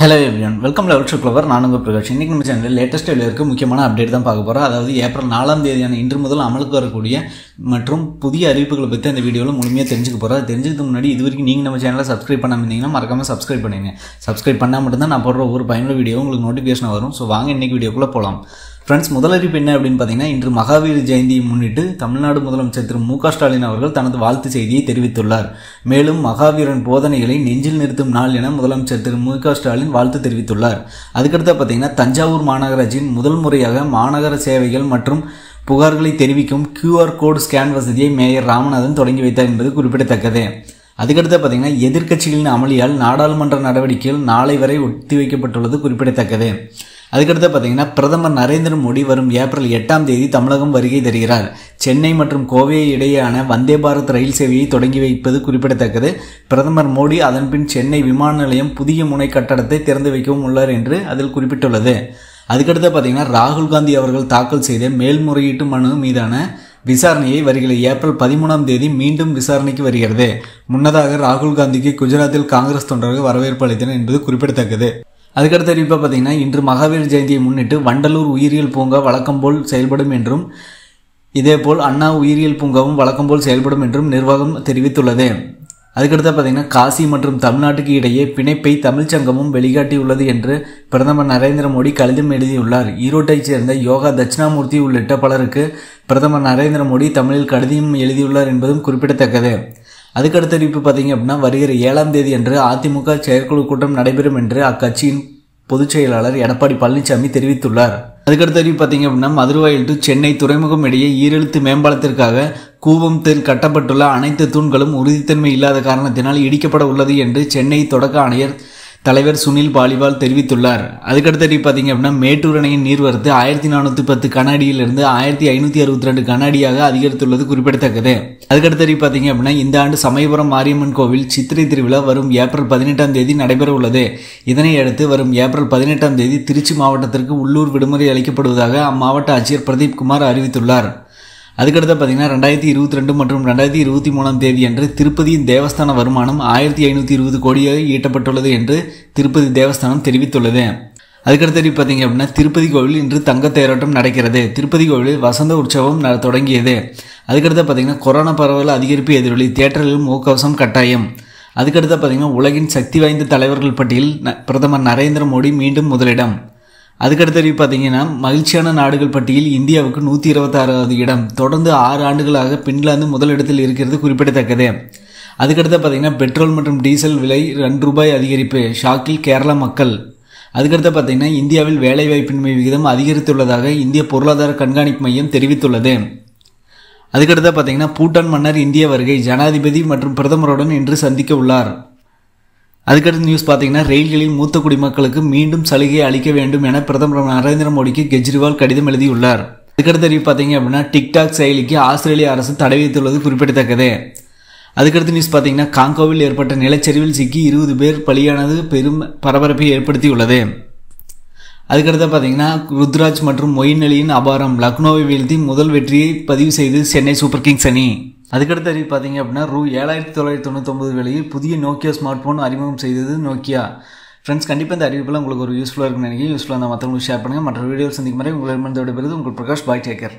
Hello everyone welcome level to clover நானுங்க பிரகாஷ். இன்றைக்கி நம்ம சேனலில் லேட்டஸ்ட் இருக்க முக்கியமான அப்டேட் தான் பார்க்க போகிறோம் அதாவது ஏப்ரல் நாலாம் தேதியான இன்று முதல் அமலுக்கு வரக்கூடிய மற்றும் புதிய அறிவிப்புகளை பற்றி அந்த வீடியோவில் முழுமையாக தெரிஞ்சுக்க போகிறோம் அது முன்னாடி இது வரைக்கும் நீங்கள் நம்ம சேனலை சப்ஸ்கிரைப் பண்ணாமல் இருந்தீங்கன்னா மறக்காமல் சப்ஸ்கிரைப் பண்ணுங்க சப்ஸ்கிரைப் பண்ணால் மட்டும்தான் நான் போடுற ஒவ்வொரு பயனுள்ள வீடியோ உங்களுக்கு நோட்டிஃபிகேஷன் வரும். ஸோ வாங்க இன்றைக்கி வீடியோக்குள்ளே போகலாம் ஃப்ரெண்ட்ஸ் முதல் அறிவிப்பு என்ன அப்படின்னு பார்த்தீங்கன்னா இன்று மகாவீர் ஜெயந்தியை முன்னிட்டு தமிழ்நாடு முதலமைச்சர் திரு மு ஸ்டாலின் அவர்கள் தனது வாழ்த்து செய்தியை தெரிவித்துள்ளார். மேலும் மகாவீரன் போதனைகளை நெஞ்சில் நிறுத்தும் நாள் என முதலமைச்சர் திரு மு ஸ்டாலின் வாழ்த்து தெரிவித்துள்ளார். அதுக்கடுத்து பார்த்தீங்கன்னா தஞ்சாவூர் மாநகராட்சியின் முதல் முறையாக மாநகர சேவைகள் மற்றும் புகார்களை தெரிவிக்கும் கியூஆர் கோடு ஸ்கேன் வசதியை மேயர் ராமநாதன் தொடங்கி வைத்தார் என்பது குறிப்பிடத்தக்கது. அதுக்கடுத்து பார்த்தீங்கன்னா எதிர்க்கட்சிகளின் அமளியால் நாடாளுமன்ற நடவடிக்கைகள் நாளை வரை ஒத்திவைக்கப்பட்டுள்ளது குறிப்பிடத்தக்கது. அதுக்கடுத்து பார்த்தீங்கன்னா பிரதமர் நரேந்திர மோடி வரும் ஏப்ரல் எட்டாம் தேதி தமிழகம் வருகை தருகிறார். சென்னை மற்றும் கோவை இடையேயான வந்தே பாரத் ரயில் சேவையை தொடங்கி வைப்பது குறிப்பிடத்தக்கது. பிரதமர் மோடி அதன்பின் சென்னை விமான நிலையம் புதிய முனை கட்டடத்தை திறந்து வைக்கவும் உள்ளார் என்று அதில் குறிப்பிட்டுள்ளது. அதுக்கடுத்து பார்த்தீங்கன்னா ராகுல் காந்தி அவர்கள் தாக்கல் செய்த மேல்முறையீட்டு மனு மீதான விசாரணையை வருகிற ஏப்ரல் பதிமூணாம் தேதி மீண்டும் விசாரணைக்கு வருகிறது. முன்னதாக ராகுல் காந்திக்கு குஜராத்தில் காங்கிரஸ் தொண்டர்கள் வரவேற்பு அளித்தனர் என்பது குறிப்பிடத்தக்கது. அதுக்கடுத்த அறிவிப்பாக பார்த்தீங்கன்னா இன்று மகாவீர் ஜெயந்தியை முன்னிட்டு வண்டலூர் உயிரியல் பூங்கா வழக்கம் போல் செயல்படும் என்றும் இதேபோல் அண்ணா உயிரியல் பூங்காவும் வழக்கம் போல் செயல்படும் என்றும் நிர்வாகம் தெரிவித்துள்ளது. அதுக்கடுத்து பார்த்தீங்கன்னா காசி மற்றும் தமிழ்நாட்டுக்கு இடையே பிணைப்பை தமிழ்ச்சங்கமும் வெளிகாட்டியுள்ளது என்று பிரதமர் நரேந்திர மோடி கடிதம் எழுதியுள்ளார். ஈரோட்டைச் சேர்ந்த யோகா தட்சிணாமூர்த்தி உள்ளிட்ட பலருக்கு பிரதமர் நரேந்திர மோடி தமிழில் கடிதம் எழுதியுள்ளார் என்பதும் குறிப்பிடத்தக்கது. அதுக்கடுத்த அறிவிப்பு பார்த்தீங்க அப்படின்னா வருகிற ஏழாம் தேதி அன்று அதிமுக செயற்குழு கூட்டம் நடைபெறும் என்று அக்கட்சியின் பொதுச் செயலாளர் எடப்பாடி பழனிசாமி தெரிவித்துள்ளார். அதுக்கடுத்த அறிவு பார்த்தீங்க அப்படின்னா மதுரவாயில் டு சென்னை துறைமுகம் இடையே ஈரெழுத்து மேம்பாலத்திற்காக கூவம் தென் கட்டப்பட்டுள்ள அனைத்து தூண்களும் உறுதித்தன்மை இல்லாத காரணத்தினால் இடிக்கப்பட உள்ளது என்று சென்னை தொடக்க ஆணையர் தலைவர் சுனில் பாலிவால் தெரிவித்துள்ளார். அதுக்கடுத்தடி பார்த்தீங்க அப்படின்னா மேட்டூர் அணையின் நீர்வரத்து ஆயிரத்தி நானூற்றி பத்து கனாடியிலிருந்து ஆயிரத்தி ஐநூற்றி அறுபத்தி ரெண்டு கனாடியாக அதிகரித்துள்ளது குறிப்பிடத்தக்கது. அதுக்கடுத்தடி பார்த்தீங்க அப்படின்னா இந்த ஆண்டு சமயபுரம் மாரியம்மன் கோவில் சித்திரை திருவிழா வரும் ஏப்ரல் பதினெட்டாம் தேதி நடைபெற உள்ளது இதனை அடுத்து வரும் ஏப்ரல் பதினெட்டாம் தேதி திருச்சி மாவட்டத்திற்கு உள்ளூர் விடுமுறை அளிக்கப்படுவதாக அம்மாவட்ட ஆட்சியர் பிரதீப் குமார் அறிவித்துள்ளார். அதுக்கடுத்து பார்த்தீங்கன்னா ரெண்டாயிரத்தி இருபத்தி ரெண்டு மற்றும் ரெண்டாயிரத்தி இருபத்தி மூணாம் தேதி அன்று திருப்பதியின் தேவஸ்தான வருமானம் ஆயிரத்தி ஐநூற்றி இருபது கோடியாக ஈட்டப்பட்டுள்ளது என்று திருப்பதி தேவஸ்தானம் தெரிவித்துள்ளது. அதுக்கடுத்து பார்த்தீங்க அப்படின்னா திருப்பதி கோவில் இன்று தங்க தேரோட்டம் நடக்கிறது. திருப்பதி கோவிலில் வசந்த உற்சவம் தொடங்கியது. அதுக்கடுத்து பார்த்தீங்கன்னா கொரோனா பரவல் அதிகரிப்பு எதிரொலி தியேட்டர்களில் முகக்கவசம் கட்டாயம். அதுக்கடுத்து பார்த்தீங்கன்னா உலகின் சக்தி வாய்ந்த தலைவர்கள் பட்டியலில் பிரதமர் நரேந்திர மோடி மீண்டும் முதலிடம். அதுக்கடுத்தபடி பார்த்தீங்கன்னா மகிழ்ச்சியான நாடுகள் பட்டியல் இந்தியாவுக்கு நூற்றி இருபத்தாறாவது இடம். தொடர்ந்து ஆறு ஆண்டுகளாக பின்லாந்து முதலிடத்தில் இருக்கிறது குறிப்பிடத்தக்கது. அதுக்கடுத்து பார்த்தீங்கன்னா பெட்ரோல் மற்றும் டீசல் விலை ரெண்டு ரூபாய் அதிகரிப்பு. ஷாக்கில் கேரள மக்கள். அதுக்கடுத்து பார்த்தீங்கன்னா இந்தியாவில் வேலைவாய்ப்பின்மை விகிதம் அதிகரித்துள்ளதாக இந்திய பொருளாதார கண்காணிப்பு மையம் தெரிவித்துள்ளது. அதுக்கடுத்து பார்த்தீங்கன்னா பூட்டான் மன்னர் இந்திய வருகை ஜனாதிபதி மற்றும் பிரதமருடன் இன்று சந்திக்க உள்ளார். அதுக்கடுத்து நியூஸ் பார்த்தீங்கன்னா ரயில்களில் மூத்த குடிமக்களுக்கு மீண்டும் சலுகை அளிக்க வேண்டும் என பிரதமர் நரேந்திர மோடிக்கு கெஜ்ரிவால் கடிதம் எழுதியுள்ளார். அதுக்கடுத்து அறிவு பார்த்தீங்க அப்படின்னா டிக்டாக் செயலிக்கு ஆஸ்திரேலிய அரசு தடை விதித்துள்ளது குறிப்பிடத்தக்கது. அதுக்கடுத்து நியூஸ் பார்த்தீங்கன்னா காங்கோவில் ஏற்பட்ட நிலச்சரிவில் சிக்கி இருபது பேர் பலியானது பெரும் பரபரப்பை ஏற்படுத்தியுள்ளது. அதுக்கடுத்து பார்த்தீங்கன்னா ருத்ராஜ் மற்றும் மொயின் அலியின் அபாரம் லக்னோவை வீழ்த்தி முதல் வெற்றியை பதிவு செய்து சென்னை சூப்பர் கிங்ஸ் அணி. அதுக்கடுத்து அறிவு பார்த்தீங்க அப்படின்னா ரூ ஏழாயிரத்தி தொள்ளாயிரத்தி தொண்ணூத்தொம்பது விலையில் புதிய நோக்கியா ஸ்மார்ட் ஃபோன் அறிமுகம் செய்தது நோக்கியா. ஃப்ரெண்ட்ஸ் கண்டிப்பாக இந்த அறிவிப்பெல்லாம் உங்களுக்கு ஒரு யூஸ்ஃபுல்லாக இருக்குன்னு நினைக்கிறேன். யூஸ்ஃபுல்லாக இருந்தால் மற்றவங்களுக்கு ஷேர் பண்ணுங்கள் மற்ற வீடியோ சந்திக்கும் வரை உங்களிடமிருந்து விடைபெறுது உங்கள் பிரகாஷ் பாய் டேக்கர்